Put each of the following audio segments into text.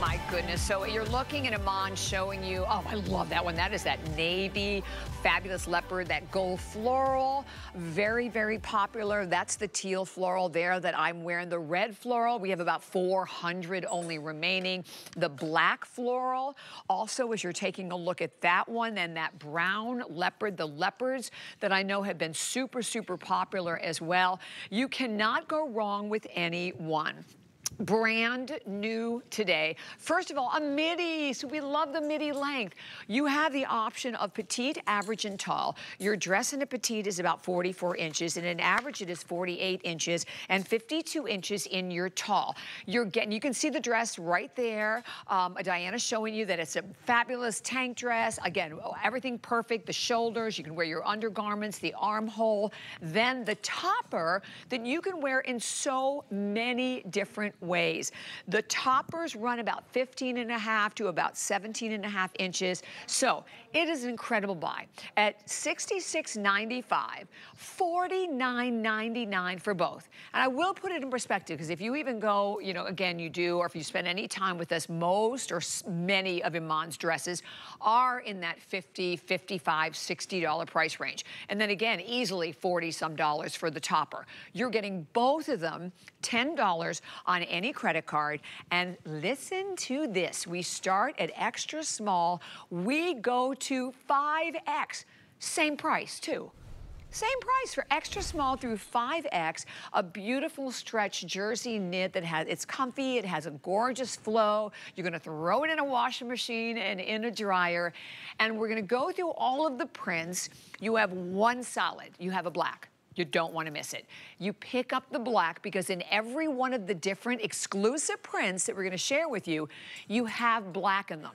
my goodness. So you're looking at Iman showing you, oh, I love that one. That is that navy, fabulous leopard, that gold floral. Very, very popular. That's the teal floral there that I'm wearing. The red floral, we have about 400 only remaining. The black floral, also as you're taking a look at that one and that brown leopard, the leopards that I know have been super, super popular as well. You cannot go wrong with any one brand new today. First of all, a midi. So we love the midi length. You have the option of petite, average, and tall. Your dress in a petite is about 44 inches, and an average it is 48 inches, and 52 inches in your tall. You're getting, you can see the dress right there. Um, Diana showing you that it's a fabulous tank dress. Again, everything perfect. The shoulders, you can wear your undergarments, the armhole. Then the topper that you can wear in so many different ways. The toppers run about 15 and a half to about 17 and a half inches. So it is an incredible buy. At $66.95, $49.99 for both. And I will put it in perspective because if you even go, you know, again, you do, or if you spend any time with us, most or many of Iman's dresses are in that 50, 55, $60 price range. And then again, easily 40 some dollars for the topper. You're getting both of them $10 on any credit card. And listen to this. We start at extra small. We go to 5X. Same price, too. Same price for extra small through 5X, a beautiful stretch jersey knit that has, it's comfy, it has a gorgeous flow. You're gonna throw it in a washing machine and in a dryer. And we're gonna go through all of the prints. You have one solid, you have a black. You don't want to miss it. You pick up the black because in every one of the different exclusive prints that we're going to share with you, you have black in them.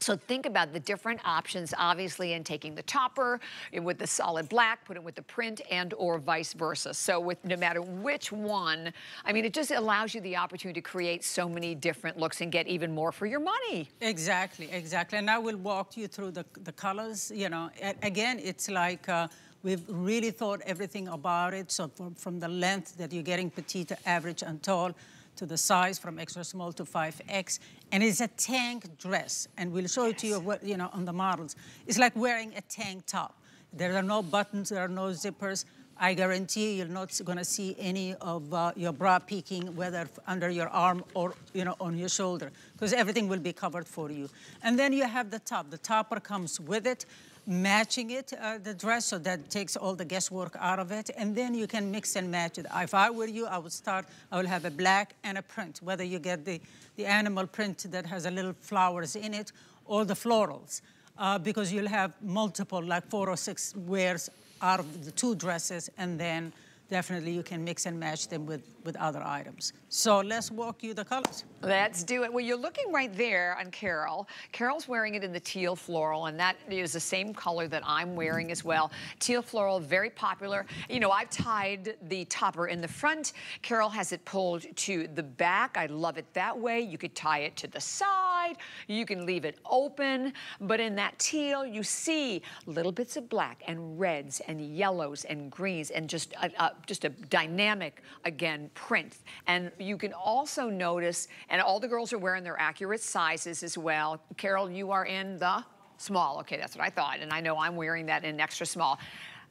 So think about the different options, obviously, in taking the topper with the solid black, put it with the print and or vice versa. So with no matter which one, I mean, it just allows you the opportunity to create so many different looks and get even more for your money. Exactly, exactly. And I will walk you through the, the colors. You know, again, it's like, uh, We've really thought everything about it. So from, from the length that you're getting petite, average, and tall, to the size from extra small to 5X. And it's a tank dress. And we'll show yes. it to you, what you know, on the models. It's like wearing a tank top. There are no buttons, there are no zippers. I guarantee you're not going to see any of uh, your bra peeking, whether under your arm or you know on your shoulder, because everything will be covered for you. And then you have the top. The topper comes with it matching it, uh, the dress, so that takes all the guesswork out of it. And then you can mix and match it. If I were you, I would start, I will have a black and a print, whether you get the, the animal print that has a little flowers in it or the florals, uh, because you'll have multiple, like four or six wears out of the two dresses, and then definitely you can mix and match them with, with other items. So let's walk you the colors. Let's do it. Well, you're looking right there on Carol. Carol's wearing it in the teal floral, and that is the same color that I'm wearing as well. Teal floral, very popular. You know, I've tied the topper in the front. Carol has it pulled to the back. I love it that way. You could tie it to the side. You can leave it open. But in that teal, you see little bits of black and reds and yellows and greens and just a, a just a dynamic, again, print. And you can also notice, and all the girls are wearing their accurate sizes as well. Carol, you are in the small. Okay, that's what I thought. And I know I'm wearing that in extra small.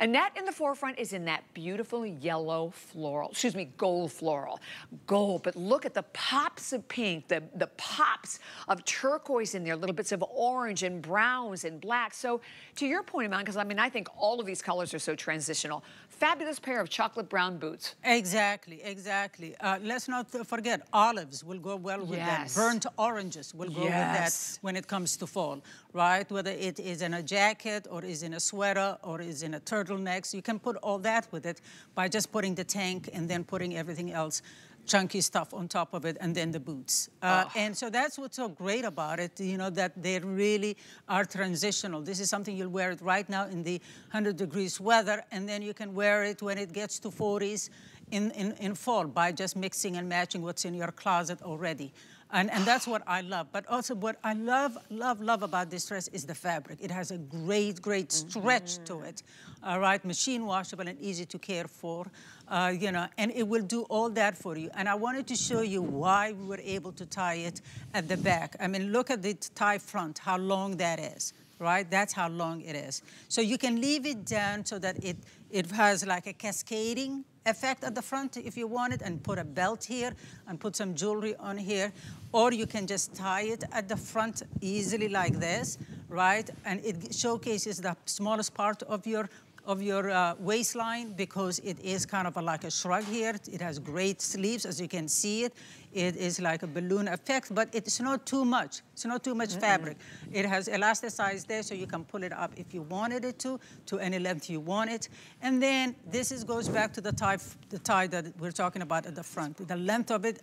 Annette in the forefront is in that beautiful yellow floral, excuse me, gold floral. Gold, but look at the pops of pink, the, the pops of turquoise in there, little bits of orange and browns and black. So to your point, Iman, because I mean, I think all of these colors are so transitional. Fabulous pair of chocolate brown boots. Exactly, exactly. Uh, let's not forget olives will go well with yes. that. Burnt oranges will go yes. with that when it comes to fall, right? Whether it is in a jacket or is in a sweater or is in a turtle turtlenecks. You can put all that with it by just putting the tank and then putting everything else chunky stuff on top of it and then the boots. Uh, oh. And so that's what's so great about it, you know, that they really are transitional. This is something you'll wear it right now in the 100 degrees weather and then you can wear it when it gets to 40s in, in, in fall by just mixing and matching what's in your closet already. And, and that's what I love. But also what I love, love, love about this dress is the fabric. It has a great, great stretch mm -hmm. to it. All right, machine washable and easy to care for. Uh, you know, and it will do all that for you. And I wanted to show you why we were able to tie it at the back. I mean, look at the tie front, how long that is, right? That's how long it is. So you can leave it down so that it, it has like a cascading effect at the front if you want it and put a belt here and put some jewelry on here. Or you can just tie it at the front easily like this, right? And it showcases the smallest part of your of your uh, waistline because it is kind of a, like a shrug here. It has great sleeves, as you can see it. It is like a balloon effect, but it's not too much. It's not too much mm -mm. fabric. It has elasticized there, so you can pull it up if you wanted it to, to any length you want it. And then this is, goes back to the tie, the tie that we're talking about at the front. The length of it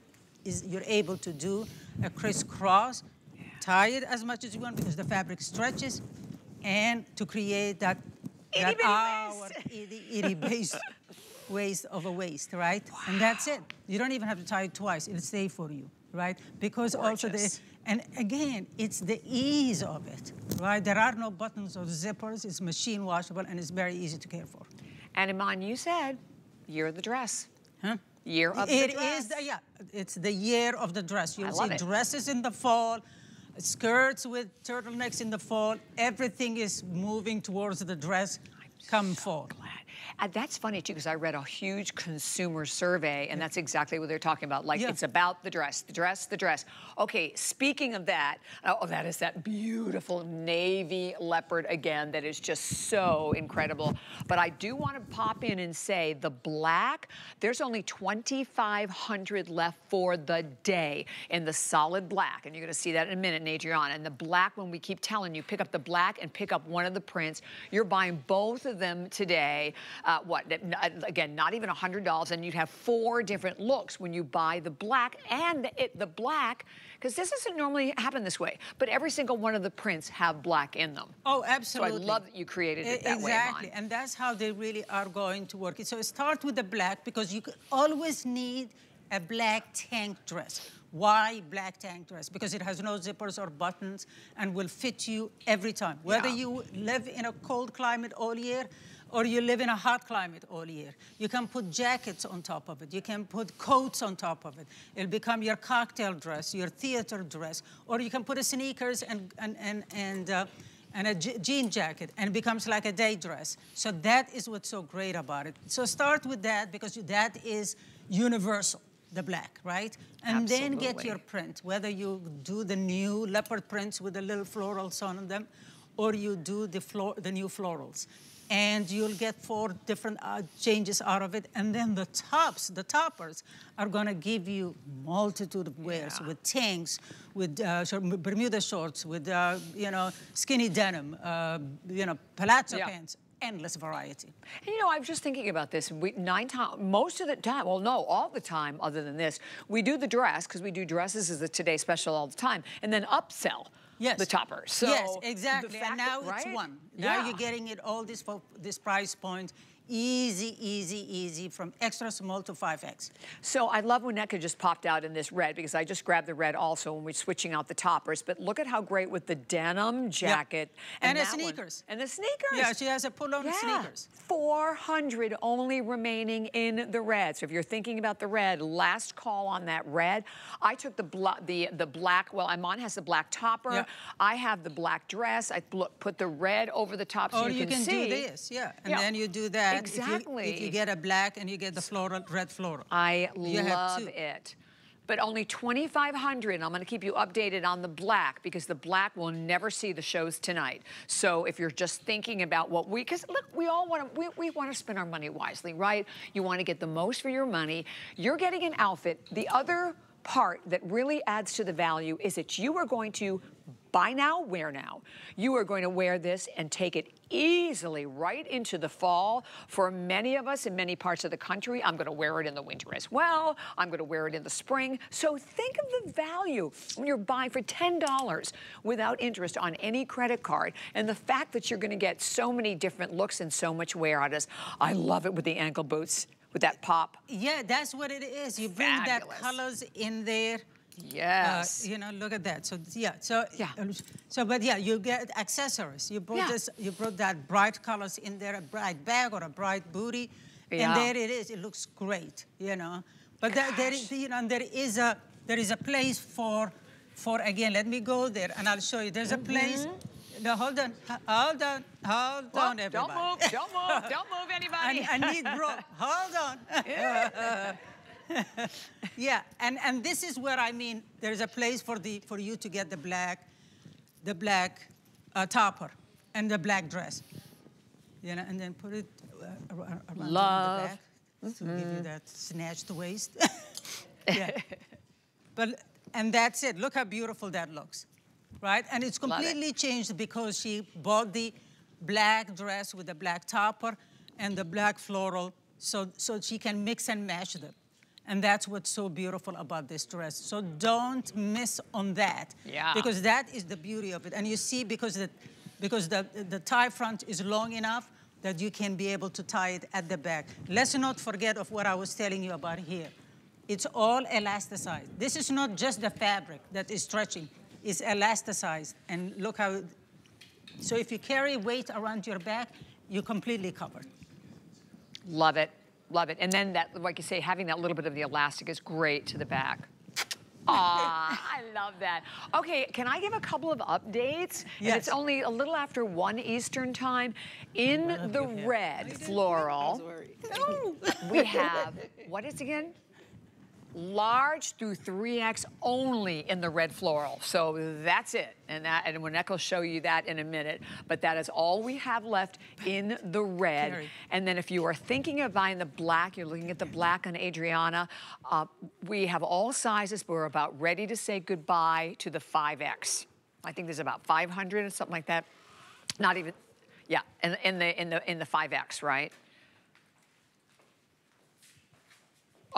is you're able to do a crisscross, tie it as much as you want because the fabric stretches, and to create that, that our itty, itty base waist of a waist, right? Wow. And that's it. You don't even have to tie it twice. It'll stay for you, right? Because Gorgeous. also the, and again, it's the ease of it, right? There are no buttons or zippers. It's machine washable and it's very easy to care for. And Iman, you said year of the dress. Huh? Year of it the dress. It is, the, yeah, it's the year of the dress. You'll see it. dresses in the fall, skirts with turtlenecks in the fall. Everything is moving towards the dress come so fall. Glad. And that's funny too, because I read a huge consumer survey, and that's exactly what they're talking about. Like, yeah. it's about the dress, the dress, the dress. Okay, speaking of that, oh, that is that beautiful navy leopard again that is just so incredible. But I do want to pop in and say the black, there's only 2,500 left for the day in the solid black. And you're going to see that in a minute, Nadriana. And the black, when we keep telling you, pick up the black and pick up one of the prints. You're buying both of them today uh, what, again, not even $100, and you'd have four different looks when you buy the black and it, the black, because this doesn't normally happen this way, but every single one of the prints have black in them. Oh, absolutely. So I love that you created it that exactly. way, Exactly, and that's how they really are going to work. So start with the black, because you always need a black tank dress. Why black tank dress? Because it has no zippers or buttons and will fit you every time. Whether yeah. you live in a cold climate all year, or you live in a hot climate all year. You can put jackets on top of it. You can put coats on top of it. It'll become your cocktail dress, your theater dress, or you can put a sneakers and, and, and, and, uh, and a jean jacket, and it becomes like a day dress. So that is what's so great about it. So start with that because that is universal the black, right? And Absolutely. then get your print, whether you do the new leopard prints with the little florals on them, or you do the, the new florals and you'll get four different uh, changes out of it. And then the tops, the toppers, are gonna give you multitude of wears yeah. with tanks, with uh, Bermuda shorts, with, uh, you know, skinny denim, uh, you know, palazzo yeah. pants, endless variety. And you know, I was just thinking about this. We, nine times, most of the time, well, no, all the time, other than this, we do the dress because we do dresses as a Today Special all the time, and then upsell yes. the topper. So yes, exactly. And now that, it's right? one. Now yeah. you're getting it all this for this price point Easy, easy, easy from extra small to 5X. So I love when NECA just popped out in this red because I just grabbed the red also when we're switching out the toppers. But look at how great with the denim jacket. And, and the sneakers. One. And the sneakers. Yeah, she has a pull-on yeah. sneakers. 400 only remaining in the red. So if you're thinking about the red, last call on that red. I took the, the, the black, well, Iman has the black topper. Yeah. I have the black dress. I put the red over the top oh, so or you, you can, can see. do this, yeah. And yeah. then you do that Exactly. If you, if you, get a black and you get the floral, red floral. I you love it. But only 2,500. I'm going to keep you updated on the black because the black will never see the shows tonight. So if you're just thinking about what we, because look, we all want to, we, we want to spend our money wisely, right? You want to get the most for your money. You're getting an outfit. The other part that really adds to the value is that you are going to buy now, wear now. You are going to wear this and take it easily right into the fall. For many of us in many parts of the country, I'm going to wear it in the winter as well. I'm going to wear it in the spring. So think of the value when you're buying for $10 without interest on any credit card. And the fact that you're going to get so many different looks and so much wear out of this. I love it with the ankle boots with that pop. Yeah, that's what it is. You bring Fabulous. that colors in there Yes. Uh, you know, look at that. So yeah, so Yeah. So but yeah, you get accessories. You brought Yeah. this. You brought that bright colors in there, a bright bag or a bright booty, Yeah. and there it is. It looks great. You know, but there, there is, you know, and there is a there is a place for for again. Let me go there and I'll show you. There's a place. No, hold on, hold on, hold Whoa, on, everybody. don't move, don't move, don't move anybody. I, I need rope. Hold on. yeah, and, and this is where I mean there's a place for the for you to get the black, the black uh, topper and the black dress. You know, and then put it uh, ar- ar- around Love. the back to give you that snatched waist. yeah. But and that's it. Look how beautiful that looks, right? And it's Love it. completely changed because she bought the black dress with the black topper and the black floral, so so she can mix and match them. And that's what's so beautiful about this dress. So don't miss on that. Yeah. Because that is the beauty of it. And you see, because the because the the tie front is long enough that you can be able to tie it at the back. Let's not forget of what I was telling you about here. It's all elasticized. This is not just the fabric that is stretching, it's elasticized. And look how, it, so if you carry weight around your back, you're completely covered. Love it, love it. And then that, like you say, having that little bit of the elastic is great to the back. Aw, I love that. Okay, can I give a couple of updates? And Yes. It's only a little after 1 Eastern time. In the red floral, we have, what is it again? Large through 3X only in the red floral. So that's it. And that and Winneck will show you that in a minute. But that is all we have left in the red. Carrie. And then if you are thinking of buying the black, you're looking at the black on Adriana, uh, we have all sizes, but we're about ready to say goodbye to the 5X. I think there's about 500 or something like that. Not even, yeah, in, in the in the in the 5X, right?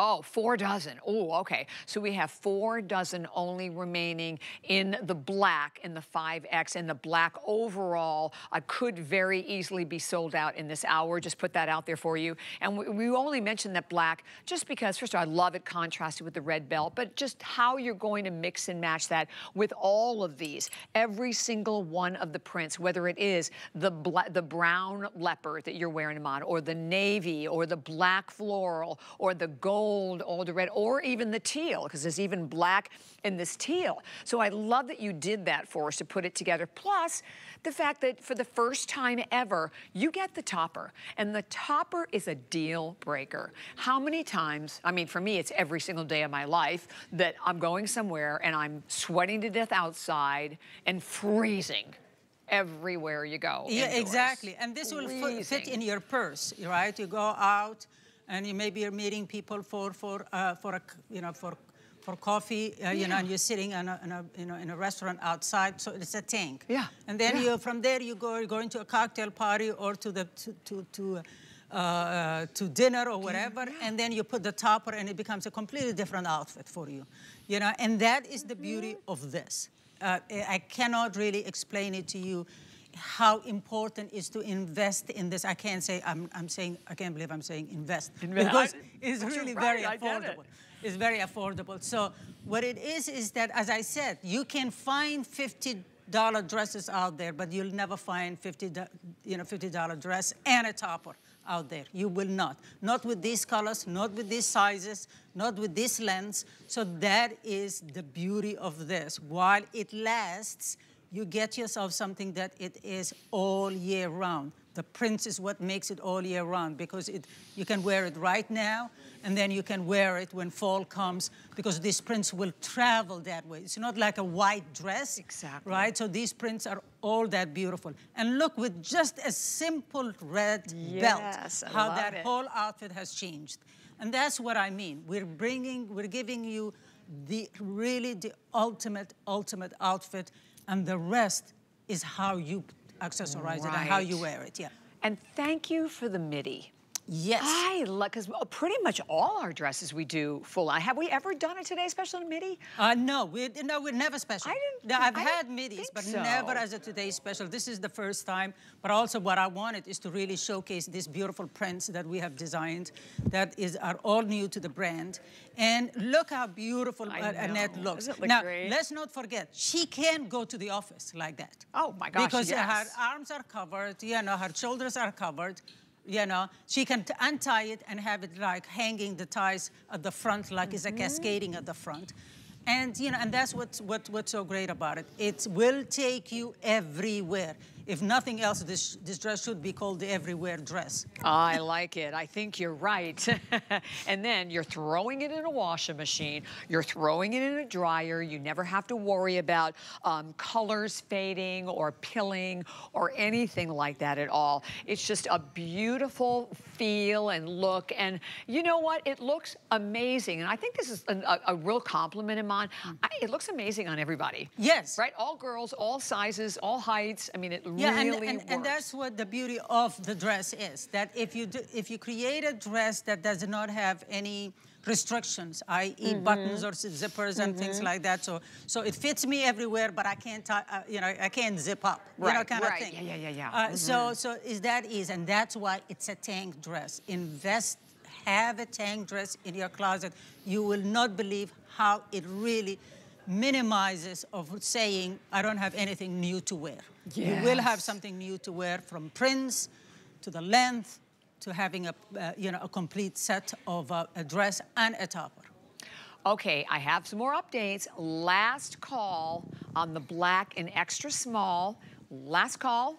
Oh, four dozen. Oh, okay. So we have four dozen only remaining in the black in the 5X and the black overall uh, could very easily be sold out in this hour. Just put that out there for you. And we, we only mentioned that black just because, first of all, I love it contrasted with the red belt, but just how you're going to mix and match that with all of these. Every single one of the prints, whether it is the, the brown leopard that you're wearing them on, or the navy, or the black floral, or the gold, or the red, or even the teal, because there's even black in this teal. So I love that you did that for us to put it together. Plus, the fact that for the first time ever, you get the topper. And the topper is a deal breaker. How many times, I mean, for me, it's every single day of my life that I'm going somewhere and I'm sweating to death outside and freezing everywhere you go. Yeah, indoors. exactly. And this will fit, fit in your purse, right? You go out, and you maybe you're meeting people for for uh, for a you know for for coffee, uh, you know, and you're sitting in a, in a you know in a restaurant outside, so it's a tank. Yeah, And then yeah. you from there you go you're going to a cocktail party or to the to to. to uh, uh, to dinner or whatever, and then you put the topper, and it becomes a completely different outfit for you, you know. And that is the beauty Mm-hmm. of this. Uh, I cannot really explain it to you how important is to invest in this. I can't say I'm, I'm saying I can't believe I'm saying invest Inve- because I- it's really right, very get it. affordable. It's very affordable. So what it is is that, as I said, you can find fifty dollar dresses out there, but you'll never find fifty do- you know fifty dollar dress and a topper out there. You will not. Not with these colors, not with these sizes, not with this length. So that is the beauty of this. While it lasts, you get yourself something that it is all year round. The print is what makes it all year round because it, you can wear it right now and then you can wear it when fall comes because these prints will travel that way. It's not like a white dress. Exactly. Right? So these prints are all that beautiful. And look, with just a simple red Yes, belt, I how that it. whole outfit has changed. And that's what I mean. We're bringing, we're giving you the really the ultimate, ultimate outfit, and the rest is how you accessorize it and how you wear it. Yeah. And thank you for the MIDI. Yes. I like, because pretty much all our dresses we do full on. Have we ever done a Today Special in midi? Uh, no, we, no, we're never special. I didn't- No, I've I had think but so. never as a Today Special. This is the first time, but also what I wanted is to really showcase these beautiful prints that we have designed that is, are all new to the brand. And look how beautiful I Annette know. looks. Look now, great? let's not forget, she can't go to the office like that. Oh my gosh, Because yes. her arms are covered, you know, her shoulders are covered. You know, she can t- untie it and have it like hanging the ties at the front, like it's a Mm-hmm. cascading at the front. And you know, and that's what's what, what's so great about it. It will take you everywhere. If nothing else, this this dress should be called the everywhere dress. I like it. I think you're right. and then you're throwing it in a washing machine. You're throwing it in a dryer. You never have to worry about um, colors fading or pilling or anything like that at all. It's just a beautiful feel and look. And you know what? It looks amazing. And I think this is a, a, a real compliment, Iman. I, it looks amazing on everybody. Yes. Right? All girls, all sizes, all heights. I mean, it Yeah, and, really and, works. and that's what the beauty of the dress is. That if you do, if you create a dress that does not have any restrictions, i.e. Mm-hmm. buttons or zippers and things like that, so so it fits me everywhere, but I can't, uh, you know, I can't zip up, you know, Right, kind right. of thing. Yeah, yeah, yeah, yeah. Mm-hmm. Uh, So so is that is, and that's why it's a tank dress. Invest, have a tank dress in your closet. You will not believe how it really minimizes of saying I don't have anything new to wear. You will have something new to wear from prints to the length to having a uh, you know a complete set of uh, a dress and a topper. Okay, I have some more updates. Last call on the black and extra small. Last call.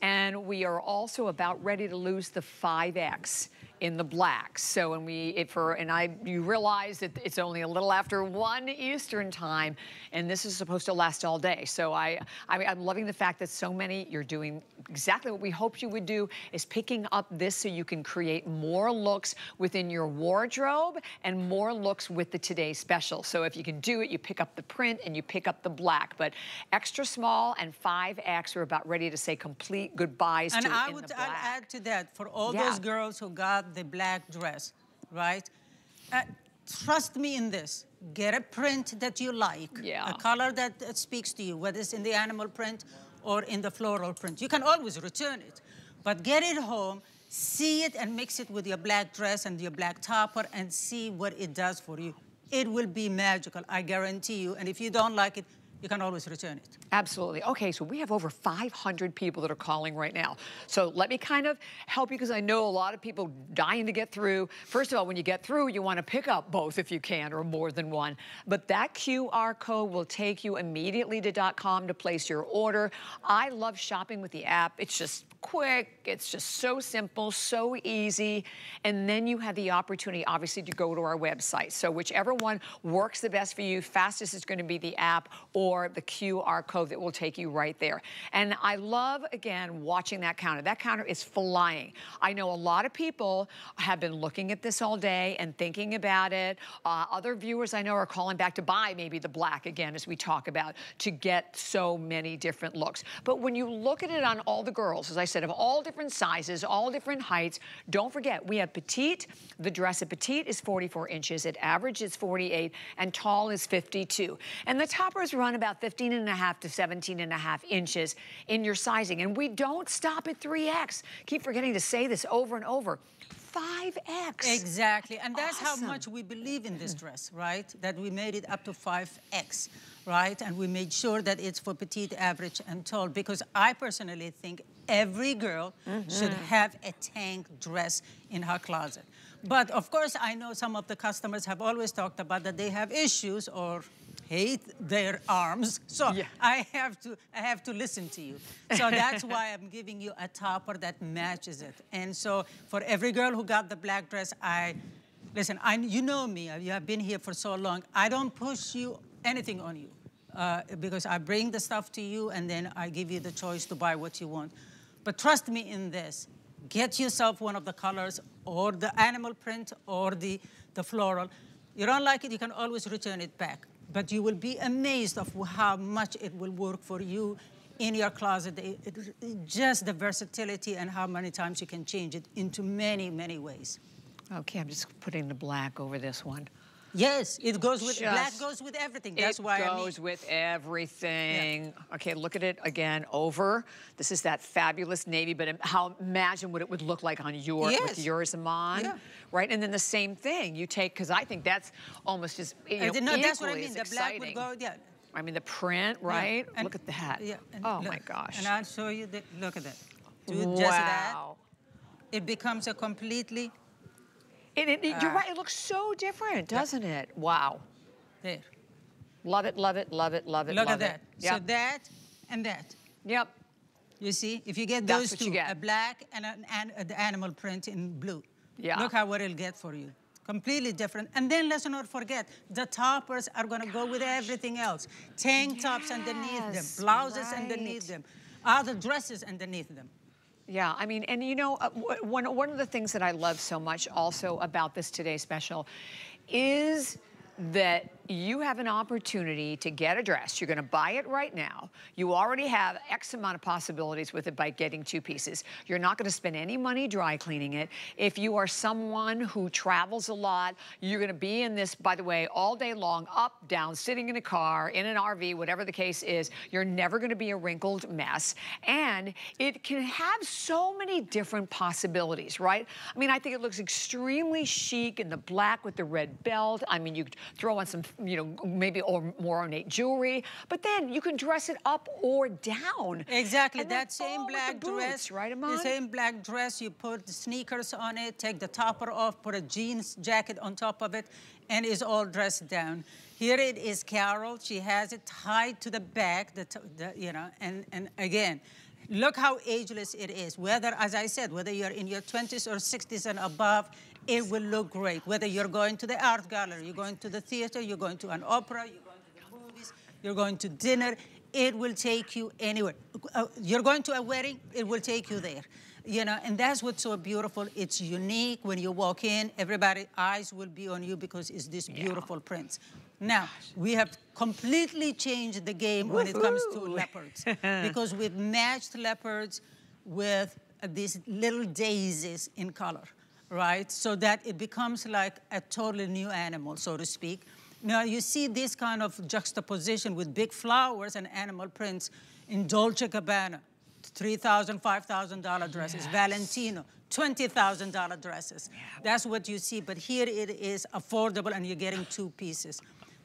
And we are also about ready to lose the 5X in the black. So when we, if for, and I, you realize that it's only a little after one Eastern time, and this is supposed to last all day. So I, I I'm loving the fact that so many, you're doing exactly what we hoped you would do, is picking up this so you can create more looks within your wardrobe and more looks with the Today Special. So if you can do it, you pick up the print and you pick up the black. But extra small and 5X are about ready to say complete goodbyes And to I would the I'll black. add to that for all Yeah. those girls who got the black dress, right? Uh, trust me in this. Get a print that you like, Yeah. a color that uh, speaks to you, whether it's in the animal print or in the floral print. You can always return it, but get it home, see it, and mix it with your black dress and your black topper, and see what it does for you. It will be magical, I guarantee you. And if you don't like it, you can always return it. Absolutely. Okay, so we have over 500 people that are calling right now. So let me kind of help you because I know a lot of people dying to get through. First of all, when you get through, you want to pick up both if you can or more than one. But that QR code will take you immediately to .com to place your order. I love shopping with the app. It's just quick. It's just so simple, so easy. And then you have the opportunity, obviously, to go to our website. So whichever one works the best for you, fastest is going to be the app or the QR code that will take you right there. And I love, again, watching that counter. That counter is flying. I know a lot of people have been looking at this all day and thinking about it. Uh, other viewers I know are calling back to buy maybe the black again, as we talk about, to get so many different looks. But when you look at it on all the girls, as I said, of all different sizes, all different heights, don't forget, we have petite. The dress at petite is 44 inches. At average is 48, and tall is 52. And the toppers run about 15 and a half to 17 and a half inches in your sizing. And we don't stop at 3X. Keep forgetting to say this over and over. 5X. Exactly, and that's Awesome. how much we believe in this dress, right? That we made it up to 5X, right? And we made sure that it's for petite, average, and tall because I personally think every girl should mm-hmm. have a tank dress in her closet. But of course, I know some of the customers have always talked about that they have issues or hate their arms. So Yeah. I have to I have to listen to you. So that's why I'm giving you a topper that matches it. And so for every girl who got the black dress, I listen. I you know me. You have been here for so long. I don't push you anything on you uh, because I bring the stuff to you and then I give you the choice to buy what you want. But trust me in this. Get yourself one of the colors or the animal print or the, the floral. You don't like it, you can always return it back. But you will be amazed of how much it will work for you in your closet. It, it, just the versatility and how many times you can change it into many, many ways. Okay, I'm just putting the black over this one. Yes, it goes with Just, black goes with everything. That's why it goes I mean. with everything. Yeah. Okay, look at it again over. This is that fabulous navy, but how imagine what it would look like on your yes. with yours, Iman. Yeah. Right, and then the same thing you take because I think that's almost as you know, no, that's what I mean. The exciting. black would go, yeah. I mean the print, right? Yeah. look at that. Yeah. oh look, my gosh. And I'll show you the look at that. Do wow. just that. It becomes a completely and it, it, you're uh, right, it looks so different, doesn't it? Wow. There. Love it, love it, love it, love it, Look love at that. Yep. So that and that. Yep. You see, if you get those two, get. a black and an, an, the animal print in blue. Yeah. Look how what it'll get for you. Completely different. And then let's not forget, the toppers are gonna Gosh. go with everything else. Tank yes, tops underneath them, blouses right. underneath them, other dresses underneath them. Yeah, I mean, and you know, uh, one, one of the things that I love so much also about this Today Special is that you have an opportunity to get a dress. You're gonna buy it right now. You already have X amount of possibilities with it by getting two pieces. You're not gonna spend any money dry cleaning it. If you are someone who travels a lot, you're gonna be in this, by the way, all day long, up, down, sitting in a car, in an RV, whatever the case is. You're never gonna be a wrinkled mess. And it can have so many different possibilities, right? I mean, I think it looks extremely chic in the black with the red belt. I mean, you could throw on some you know, maybe or more ornate jewelry. But then you can dress it up or down. Exactly. That same black boots, dress, right, Iman? The same black dress. You put sneakers on it, take the topper off, put a jeans jacket on top of it, and it's all dressed down. Here it is, Carol. She has it tied to the back, the, the you know, and and again. Look how ageless it is. Whether, as I said, whether you're in your 20s or 60s and above, it will look great. Whether you're going to the art gallery, you're going to the theater, you're going to an opera, you're going to the movies, you're going to dinner, it will take you anywhere. Uh, you're going to a wedding, it will take you there. You know, and that's what's so beautiful. It's unique. When you walk in, everybody eyes will be on you because it's this beautiful yeah. prints. Now, we have completely changed the game when it comes to leopards because we've matched leopards with these little daisies in color right? So that it becomes like a totally new animal, so to speak. Now you see this kind of juxtaposition with big flowers and animal prints in Dolce Gabbana, $3,000, $5,000 dresses, yes. Valentino, $20,000 dresses. Yeah. That's what you see, but here it is affordable and you're getting two pieces.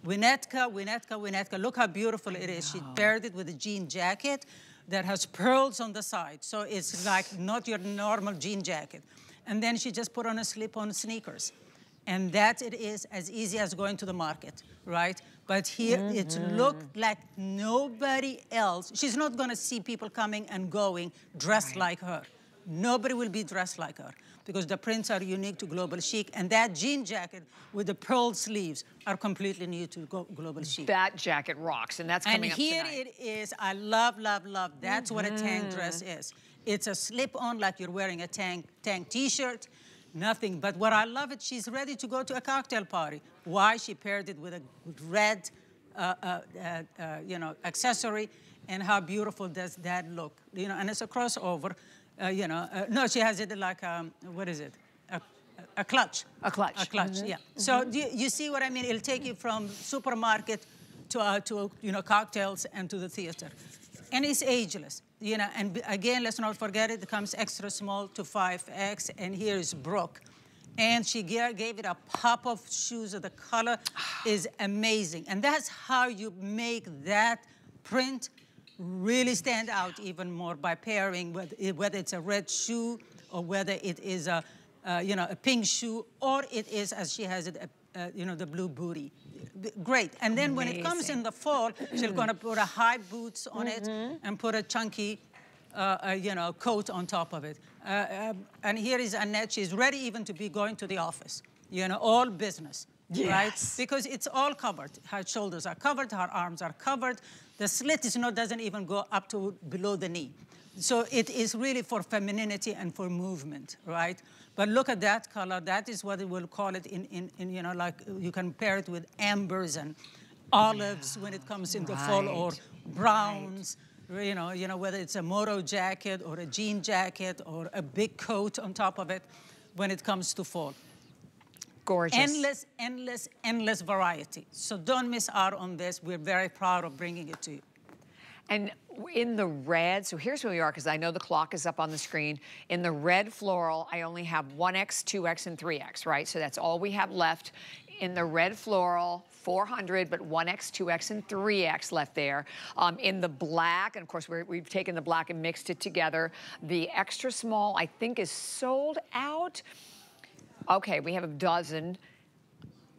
Winnetka, Winnetka, Winnetka, look how beautiful it is. She paired it with a jean jacket that has pearls on the side. So it's like not your normal jean jacket and then she just put on a slip-on sneakers. And that it is as easy as going to the market, right? But here mm -hmm. it looked like nobody else. She's not gonna see people coming and going dressed right. like her. Nobody will be dressed like her because the prints are unique to Global Chic. And that jean jacket with the pearl sleeves are completely new to Global Chic. That jacket rocks, and that's coming and up here it is. I love, love, love. That's mm -hmm. what a tank mm-hmm. dress is. It's a slip-on like you're wearing a tank, tank t-shirt, nothing. But what I love it, she's ready to go to a cocktail party. Why? She paired it with a red, uh, uh, uh, uh you know, accessory, and how beautiful does that look? You know, and it's a crossover. Uh, you know, uh, no, she has it like um, what is it? A, a clutch. A clutch. A clutch. Mm -hmm. Yeah. Mm -hmm. So you, you, see what I mean? It'll take you from supermarket to to you know cocktails and to the theater, and it's ageless you know, and again, let's not forget it, it comes extra small to 5X, and here is Brooke. And she gave it a pop of shoes, of the color is amazing. And that's how you make that print really stand out even more by pairing, whether it's a red shoe or whether it is a, uh, you know, a pink shoe, or it is, as she has it, a, uh, you know, the blue booty great. And then Amazing. when it comes in the fall, she's going to put a high boots on mm -hmm. it mm-hmm. and put a chunky, uh, uh, you know, coat on top of it. Uh, uh, and here is Annette. She's ready even to be going to the office. You know, all business. Yes. Right? Because it's all covered. Her shoulders are covered, her arms are covered. The slit is not, doesn't even go up to below the knee. So it is really for femininity and for movement, right? But look at that color. That is what we will call it in, in, in you know, like you can pair it with ambers and olives yeah. when it comes in right. the fall or browns. Right. you know, you know, whether it's a moto jacket or a jean jacket or a big coat on top of it when it comes to fall. Gorgeous. Endless, endless, endless variety. So don't miss out on this. We're very proud of bringing it to you. And in the red, so here's where we are, because I know the clock is up on the screen. In the red floral, I only have 1X, 2X, and 3X, right? So that's all we have left. In the red floral, 400, but 1X, 2X, and 3X left there. Um, in the black, and of course we have taken the black and mixed it together. The extra small, I think, is sold out. Okay, we have a dozen.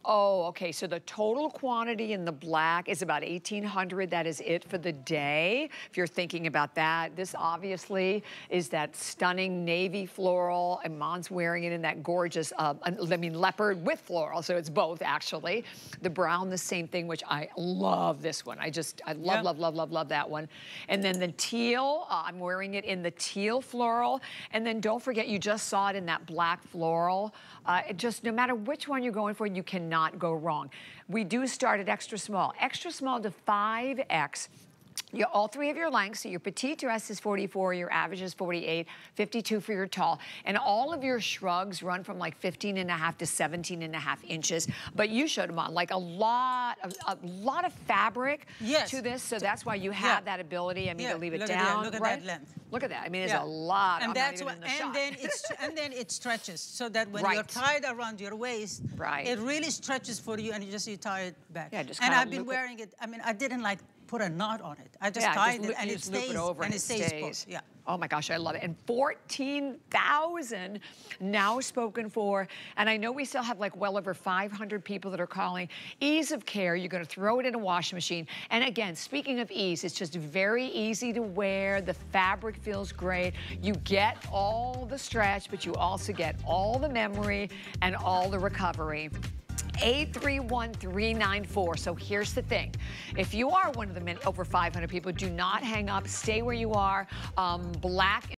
Oh, okay, so the total quantity in the black is about 1,800. That is it for the day, if you're thinking about that. This obviously is that stunning navy floral. Iman's wearing it in that gorgeous, uh, I mean, leopard with floral, so it's both, actually. The brown, the same thing, which I love this one. I just, I love, love, love, love, love that one. And then the teal, uh, I'm wearing it in the teal floral. And then don't forget, you just saw it in that black floral. Uh, just, no matter which one you're going for, you cannot go wrong. We do start at extra small. Extra small to 5X your, all three of your lengths, so your petite dress is 44, your average is 48, 52 for your tall. And all of your shrugs run from like 15 and a half to 17 and a half inches. But you showed them on like a lot of, a lot of fabric yes. to this. So that's why you have yeah. that ability, I mean, yeah. to leave it look down. At look at right? that length. Look at that. I mean, there's yeah. a lot. And I'm that's what, the and then it's and then it stretches so that when right. you're tied around your waist, right. it really stretches for you and you just you tie it back. Yeah, just and I've been wearing it. I mean, I didn't like put a knot on it. I just yeah, tied just it and it stays, it over and, and it stays. stays. Yeah. Oh my gosh, I love it. And 14,000 now spoken for. And I know we still have like well over 500 people that are calling. Ease of care, you're gonna throw it in a washing machine. And again, speaking of ease, it's just very easy to wear. The fabric feels great. You get all the stretch, but you also get all the memory and all the recovery. 831394. So here's the thing. If you are one of the over 500 people, do not hang up. Stay where you are. Um, black